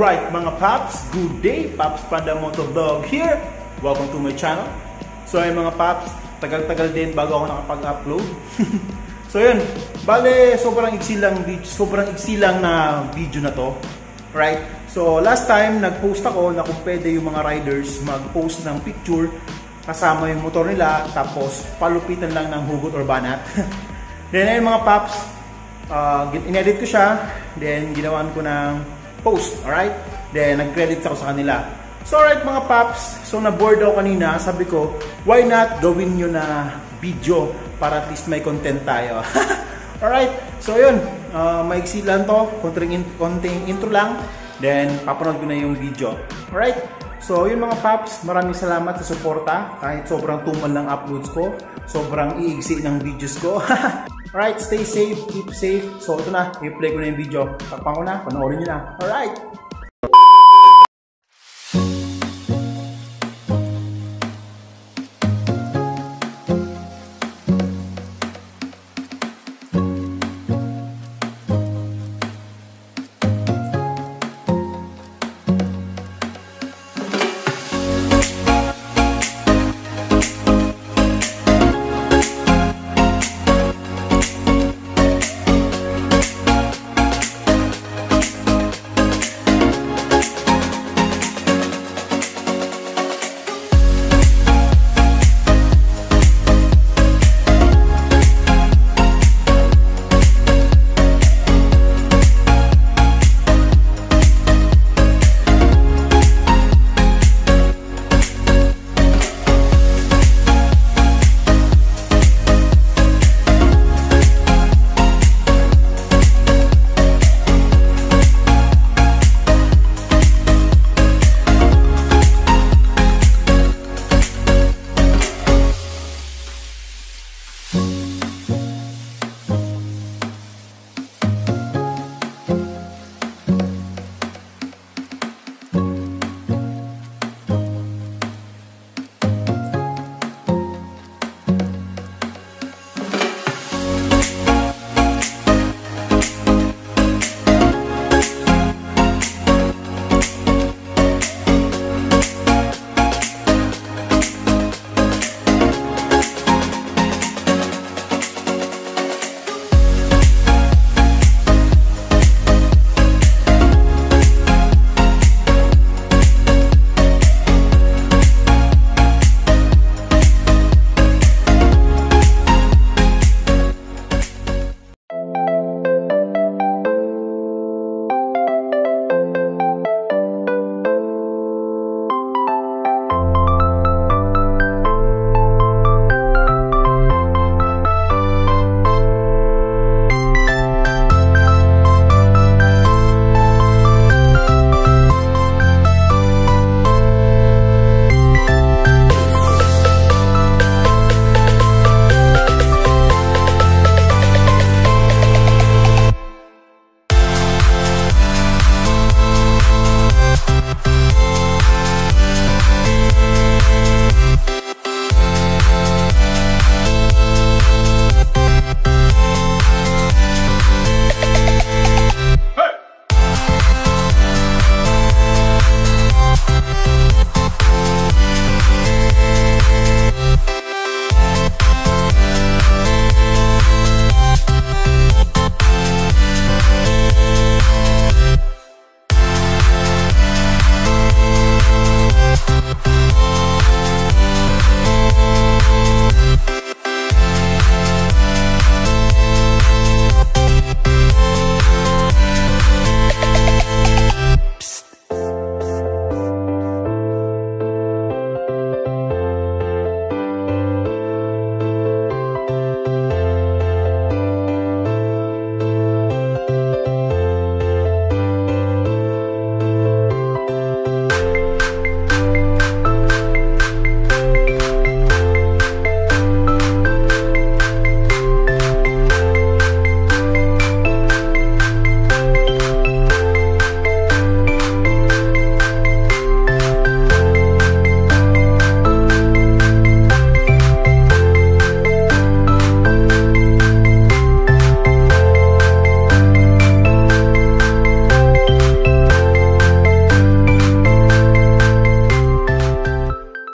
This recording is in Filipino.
Alright mga paps, good day! Paps Panda Moto Vlog here. Welcome to my channel. So ayun mga paps, tagal-tagal din bago ako nakapag-upload. so yun, bale sobrang iksi lang, sobrang iksi lang na video na to. Right? So last time nag-post ako na kung pwede yung mga riders mag-post ng picture kasama yung motor nila tapos palupitan lang ng hugot or banat. Then ayun mga paps, uh, inedit ko siya, then ginawan ko ng post, alright? Then, nag-credits ako sa kanila. So, alright mga paps, so na-board ako kanina, sabi ko, why not gawin nyo na video para at least may content tayo. alright, so yun, uh, maiksi lang to, konting, konting intro lang, then papanood ko na yung video. Alright, so yun mga paps, maraming salamat sa suporta, kahit sobrang tumal ng uploads ko, sobrang iigsi ng videos ko. Alright, stay safe, keep safe. So ito na, i-play ko na yung video. Takpan ko na, panoorin nyo na. Alright!